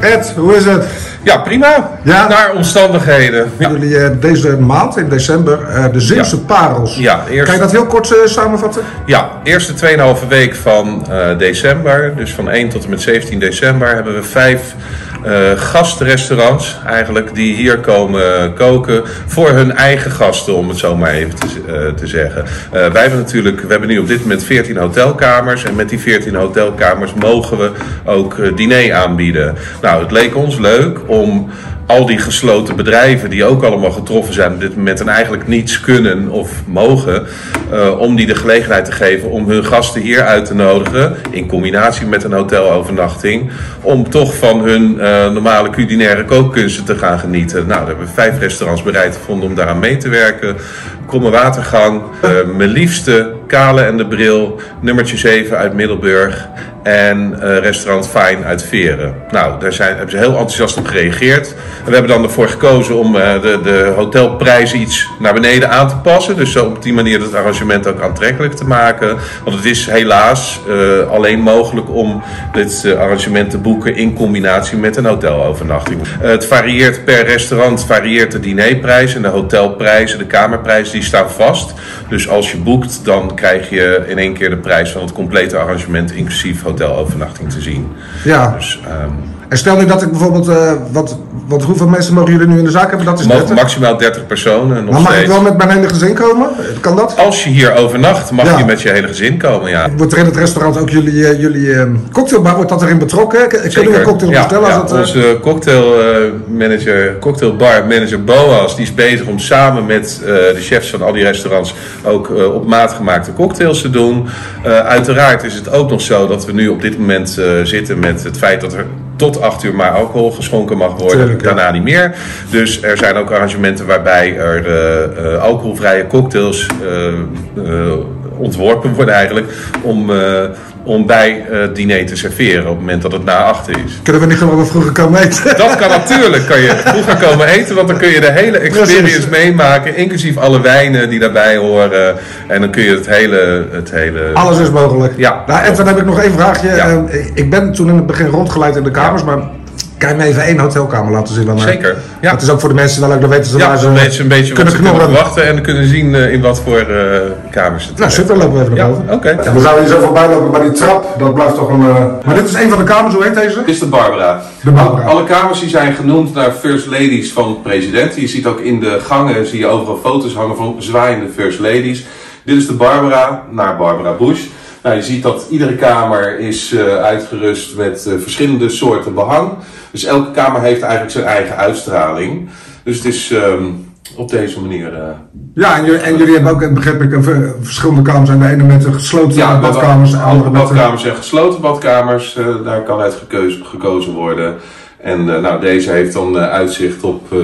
Ed, hoe is het? Ja, prima. Ja? Naar omstandigheden. Ja, Jullie eh, deze maand in december eh, de Zeeuwse Ja. parels. Ja, eerst- Kan je dat heel kort eh, samenvatten? ja eerste 2,5 week van december, dus van 1 tot en met 17 december, hebben we vijf eh, gastrestaurants eigenlijk die hier komen koken voor hun eigen gasten, om het zo maar even te, eh, te zeggen. Eh, wij hebben natuurlijk, we hebben nu op dit moment 14 hotelkamers en met die 14 hotelkamers mogen we ook diner aanbieden. Nou, het leek ons leuk om al die gesloten bedrijven die ook allemaal getroffen zijn op dit moment en eigenlijk niets kunnen of mogen, eh, om die de gelegenheid te geven om hun gasten hier uit te nodigen, in combinatie met een hotelovernachting, om toch van hun eh, normale culinaire kookkunsten te gaan genieten. Nou, daar hebben we vijf restaurants bereid gevonden om daaraan mee te werken. Kromme Watergang, eh, mijn liefste, Kale en de Bril, nummertje 7 uit Middelburg en eh, restaurant Fijn uit Veren. Nou, daar zijn, hebben ze heel enthousiast op gereageerd. We hebben dan ervoor gekozen om eh, de, de hotelprijzen iets naar beneden aan te passen. Dus zo op die manier het arrangement ook aantrekkelijk te maken. Want het is helaas eh, alleen mogelijk om dit eh, arrangement te boeken in combinatie met een hotelovernachting. Eh, het varieert per restaurant, varieert de dinerprijs en de hotelprijzen, de kamerprijzen, die staan vast. Dus als je boekt, dan krijg je in één keer de prijs van het complete arrangement, inclusief hotelovernachting te zien. Ja. Dus ehm En stel nu dat ik bijvoorbeeld, eh, wat, wat, hoeveel mensen mogen jullie nu in de zaak hebben? Dat is mogen 30. maximaal 30 personen. Nog Maar mag ik wel met mijn hele gezin komen? Kan dat? Als je hier overnacht, mag Ja. je met je hele gezin komen, ja. Wordt er in het restaurant ook jullie, eh, jullie eh, cocktailbar, wordt dat erin betrokken? Kunnen we een cocktail ja, bestellen? ja, Als dat, eh, onze cocktailmanager, cocktailbar manager Boas, die is bezig om samen met de chefs van al die restaurants ook op maat gemaakte cocktails te doen. Uiteraard is het ook nog zo dat we nu op dit moment eh, zitten met het feit dat er tot 8 uur maar alcohol geschonken mag worden, Tuurlijk, ja. daarna niet meer. Dus er zijn ook arrangementen waarbij er eh, eh, alcoholvrije cocktails ontworpen worden eigenlijk om, om bij eh, het diner te serveren op het moment dat het na achter is. Kunnen we niet gewoon wat vroeger komen eten? Dat kan natuurlijk, kan je vroeger komen eten, want dan kun je de hele experience Precies. meemaken, inclusief alle wijnen die daarbij horen. En dan kun je het hele... Het hele Alles is mogelijk. Ja. Nou, en dan heb ik nog één vraagje. Ja. Eh, ik ben toen in het begin rondgeleid in de kamers, maar kan je me even één hotelkamer laten zien? Dan, Zeker, ja. Het is ook voor de mensen wel leuk, dan weten ze Ja, waar ze weten ze een beetje kunnen ze kunnen verwachten en kunnen zien eh, in wat voor eh, kamers het Nou, super, lopen we even naar Ja, boven. Ja, we zouden hier zo voorbij lopen, maar die trap, dat blijft toch een... eh, Maar dit is een van de kamers, hoe heet deze? Dit is de Barbara. De Barbara. Alle kamers die zijn genoemd naar first ladies van de president. Je ziet ook in de gangen zie je overal foto's hangen van zwaaiende first ladies. Dit is de Barbara, naar Barbara Bush. Nou, je ziet dat iedere kamer is eh, uitgerust met eh, verschillende soorten behang. Dus elke kamer heeft eigenlijk zijn eigen uitstraling. Dus het is ehm, op deze manier... eh, Ja, en jullie, en jullie hebben ook, begrijp ik, verschillende kamers. En de ene met een gesloten Ja, badkamers, de andere badkamers en gesloten badkamers. daar kan uit gekozen, gekozen worden. En nou, deze heeft dan uitzicht op...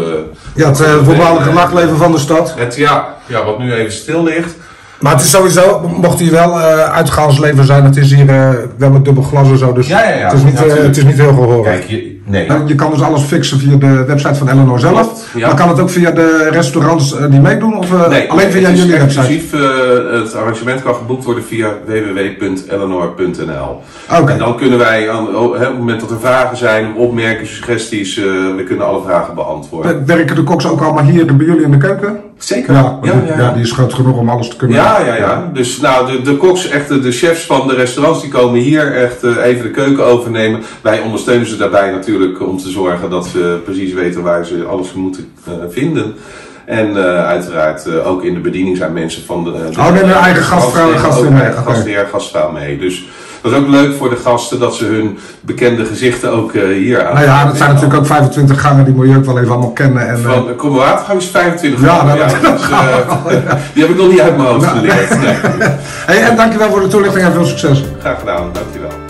Ja, het voormalige nachtleven van de stad. het, ja, ja, wat nu even stil ligt. Maar het is sowieso, mocht hier wel uitgaansleven zijn, het is hier eh, wel met dubbel glas en zo. Dus Ja, ja, ja. Het, is niet, eh, het is niet heel gehoord. Kijk, je, nee. Nou, Je kan dus alles fixen via de website van Eleanor zelf. Maar kan het ook via de restaurants die meedoen? Of Nee, alleen via jullie website? eh, het arrangement kan geboekt worden via www.eleanor.nl. Oké. En dan kunnen wij, aan, op het moment dat er vragen zijn, opmerkingen, suggesties, we kunnen alle vragen beantwoorden. Werken de koks ook allemaal hier bij jullie in de keuken? Zeker. Ja, ja, ja, ja. die is groot genoeg om alles te kunnen. Ja, ja, ja. Dus nou, de, de koks, echt de, chefs van de restaurants, die komen hier echt eh, even de keuken overnemen. Wij ondersteunen ze daarbij natuurlijk om te zorgen dat ze precies weten waar ze alles moeten eh, vinden. En eh, uiteraard ook in de bediening zijn mensen van de... de Oh, nemen hun eigen gastvrouw gastheer mee, gastheer, gastvrouw mee. Dus is ook leuk voor de gasten dat ze hun bekende gezichten ook eh, hier aan Nou ja, dat zijn natuurlijk ook 25 gangen, die moet je ook wel even allemaal kennen. En, eh, Van uh, Kromme Watergang is 25 Ja, gangen, dat- dus, eh, die heb ik nog niet uit mijn hoofd geleerd. Nee. hey, en dankjewel voor de toelichting en veel succes. Graag gedaan, dankjewel.